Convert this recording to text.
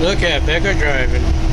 Look at Becca driving.